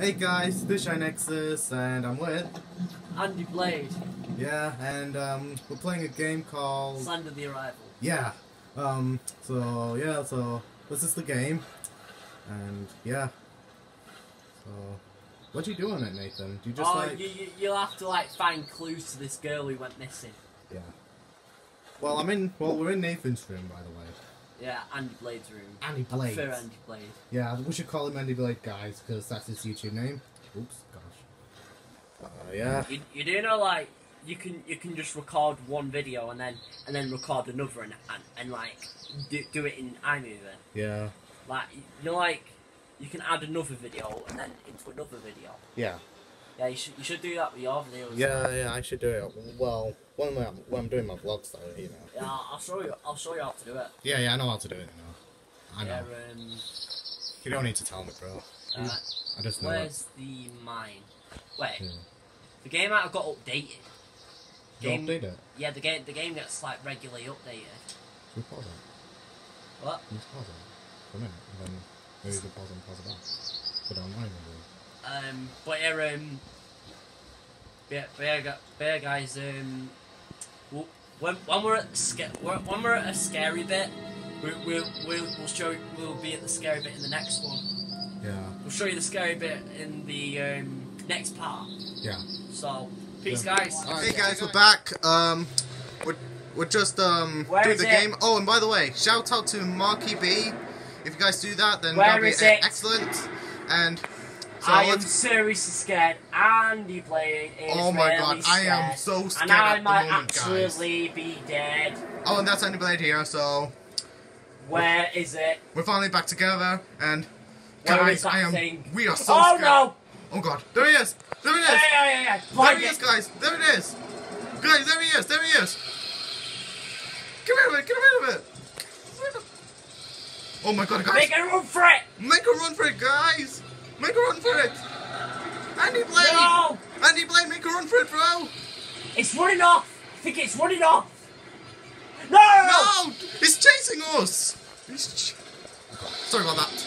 Hey guys, this is Shahe Nexus, and I'm with. Andy Blade, Yeah, and um, we're playing a game called. Slender the Arrival. Yeah. Um. So yeah. So this is the game, and yeah. So, what you doing it, Nathan? Do you just oh, like? you, you, you'll have to like find clues to this girl who went missing. Yeah. Well, I'm in. Well, we're in Nathan's room, by the way. Yeah, Andy Blade's room. Andy I Blade. prefer Andy Blade. Yeah, we should call him Andy Blade, guys, because that's his YouTube name. Oops, gosh. Uh, yeah. You, you do know like you can you can just record one video and then and then record another and and, and like do, do it in iMovie. Yeah. Like you know like you can add another video and then into another video. Yeah. Yeah, you should you should do that with your videos. Yeah, yeah, I should do it. Well, when I'm, when I'm doing my vlogs, though, you know. Yeah, I'll show you. I'll show you how to do it. Yeah, yeah, I know how to do it now. I know. Yeah, um, You don't need to tell me, bro. uh, I just know. where's the mine? Wait, Yeah. the game might have got updated. You Game, update it. yeah, the game the game gets like regularly updated. Should we pause it? What? Pause it for a minute, and then maybe we can pause and pause it back. Put it online maybe. Um, but yeah, um, yeah, but yeah, gu- but yeah, guys, um, when when we're at the sca- when when we're at a scary bit, we we we'll, we'll show we'll be at the scary bit in the next one. Yeah. We'll show you the scary bit in the um, next part. Yeah. So, peace, Yeah. guys. Hey guys, we're back. Um, we're, we're just um Where doing the it? game. Oh, and by the way, shout out to Marky B. If you guys do that, then Where that'll be it? excellent. And so I am seriously scared. Andy playing is Oh my really god, I am scared. so scared And I might moment, guys. actually be dead. Oh, and that's Andy Blade here. So Where is it? we're finally back together, and Where guys, I am. thing? We are so oh scared. no! Oh god, there he is! There he is! Yeah, yeah, yeah, yeah. There he it. is, guys! There it is! Guys, there he is! There he is! Get rid of it! Get rid of it! Rid of- Oh my god, guys! Make a run for it! Make a run for it, guys! Make a run for it! Andy Blade! No! Andy Blade, make a run for it, bro! It's running off! I think it's running off! No! No! He's chasing us! Ch- Sorry about that.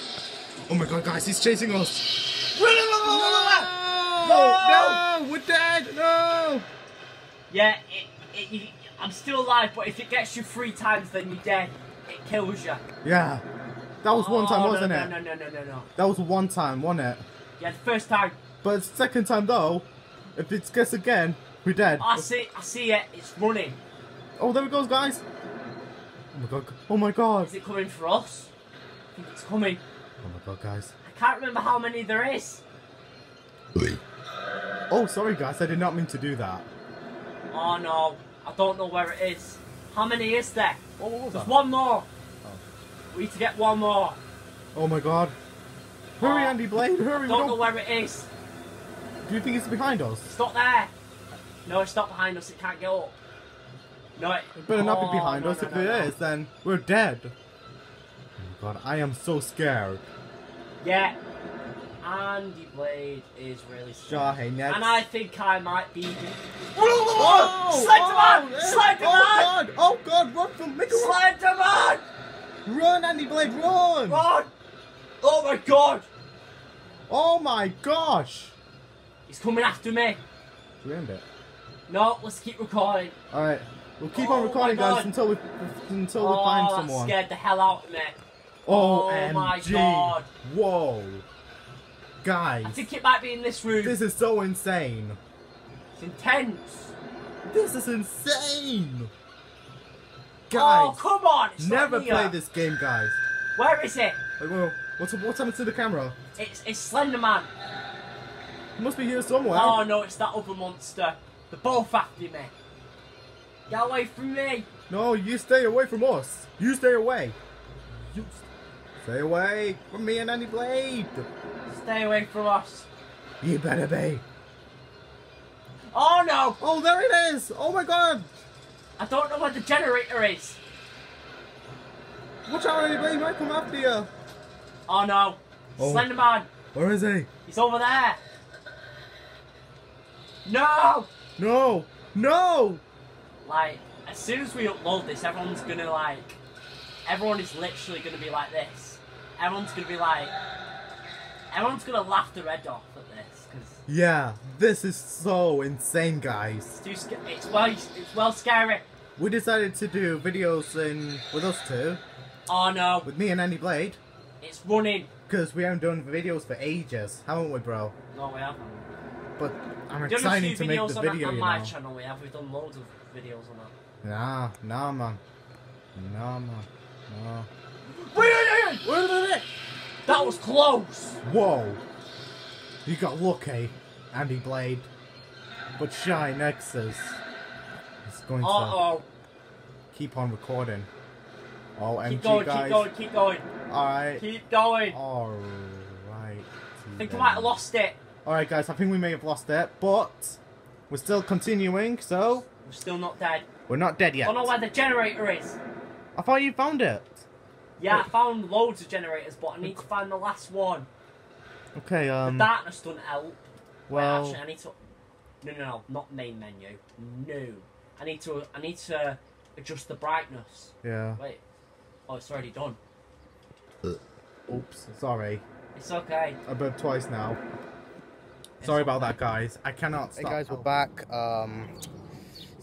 Oh my god, guys, he's chasing us! No! No! We're dead! No! Yeah, it, it, you, I'm still alive, but if it gets you three times, then you're dead. It kills you. Yeah. That was one time, Oh, wasn't no, it? No, no, no, no, no. That was one time, wasn't it? Yeah, the first time. But second time though, if it's guess again, we're dead. I see, I see it. It's running. Oh, there it goes, guys. Oh my god. Oh my god. Is it coming for us? I think it's coming. Oh my god, guys. I can't remember how many there is. Oh, sorry, guys. I did not mean to do that. Oh no, I don't know where it is. How many is there? Oh, what was There's that? one more. We need to get one more. Oh my god. Hurry, Oh. Andy Blade. Hurry. we Don't know don't- where it is. Do you think it's behind us? It's not there. No, it's not behind us. It can't get up. No, it, It better not Oh, be behind no, us. no, if no, it is, then we're dead. Oh my god, I am so scared. Yeah. Andy Blade is really Sure, hey, next. And I think I might be. Oh! Slenderman! Oh, Slenderman! Oh god! Oh god! Run from make a run! Run, Andy Blade, run! Run! Oh my god! Oh my gosh! He's coming after me. We end it. No, let's keep recording. All right, we'll keep Oh on recording, guys, until we until we oh, find that someone. scared the hell out of me. Oh, Oh my God. Whoa, guys! I think it might be in this room. this is so insane. It's intense. This is insane. Oh, come on! Never here. play uh. this game, guys. Where is it? Like, well, what's what's happened to the camera? It's, it's Slenderman. It must be here somewhere. Oh no, it's that other monster. They're both after me. Get away from me. No, you stay away from us. You stay away. You stay away from me and Andy Blade. Stay away from us. You better be. Oh no! Oh, there it is. Oh my God. I don't know where the generator is. Watch out, Andy Blade might come after you. Oh no. Oh. Slenderman. Where is he? He's over there. No! No. No. Like, as soon as we upload this, everyone's gonna like. Everyone is literally gonna be like this. Everyone's gonna be like. everyone's gonna laugh the red off at this because Yeah, this is so insane, guys. it's too sca- It's well, it's well scary. We decided to do videos in with us two, Oh no, with me and Andy Blade, it's running. because we haven't done videos for ages, haven't we, bro? No, we haven't. But I'm We've done a few excited to make videos the on, video, on you my know. channel. We have. We've done loads of videos on that. Nah, nah, man. Nah, man. Nah. Wait, wait, wait, wait, wait, wait. That was close. Whoa! You got lucky, Andy Blade. But Shahe Nexus is going Uh to oh. keep on recording. Oh, MG Keep going, guys. keep going, keep going, Alright. keep going. Alright. I think I might have lost it. Alright, guys, I think we may have lost it, but we're still continuing, so We're still not dead. we're not dead yet. I don't know where the generator is. I thought you found it. Yeah, I found loads of generators, but I need to find the last one. Okay, um. the darkness doesn't help. Wait, well, actually, I need to. No, no, no, not main menu. No, I need to. I need to adjust the brightness. yeah. Wait. Oh, it's already done. Oops, sorry. It's okay. I burped twice now. It's Sorry about that, guys. I cannot Stop. Hey guys, we're back. Um,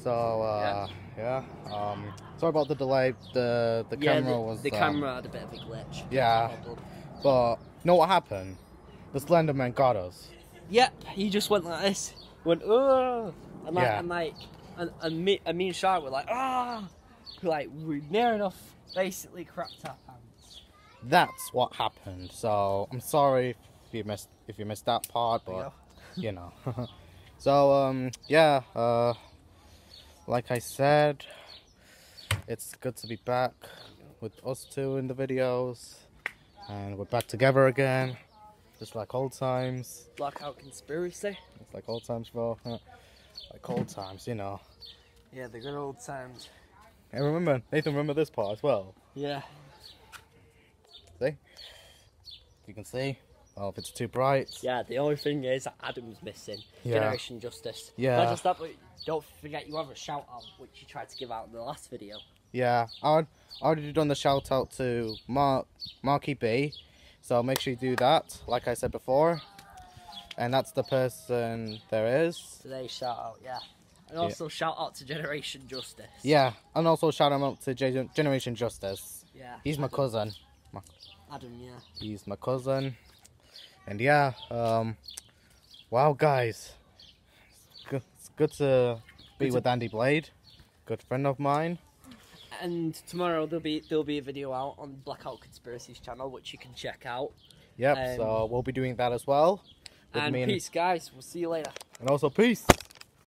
so uh, yeah. Um, sorry about the delay. The the camera was the um, camera had a bit of a glitch. Yeah. But you know what happened? The Slenderman got us. Yep, he just went like this. Went, oh, and like, Yeah. and like, and, and me, and me and Shy were like, ah, like we near enough, basically crapped our pants. That's what happened. So I'm sorry if you missed if you missed that part, but you know. so um, yeah. Uh, like I said, it's good to be back with us two in the videos, and we're back together again, just like old times. Blackout conspiracy. It's like old times, bro. like old times, you know. Yeah, the good old times. And remember, Nathan, remember this part as well. Yeah. See? You can see. Oh, if it's too bright. Yeah, the only thing is that Adam's missing. Yeah. Generation Justice. Yeah. Not just that, but don't forget you have a shout out, which you tried to give out in the last video. Yeah, I I already done the shout out to Mark Marky B, so make sure you do that. Like I said before, and that's the person there is. Today's shout out, yeah. And Yeah. also shout out to Generation Justice. Yeah, and also shout him out to J- Generation Justice. Yeah. He's my cousin. Adam, yeah. He's my cousin, and yeah, um, wow, guys, it's good, it's good to be Good to- with Andy Blade, good friend of mine. And tomorrow there'll be there'll be a video out on Blackout Conspiracies channel, which you can check out. Yep, Um, so we'll be doing that as well. With and me and, peace, guys. We'll see you later. and also peace.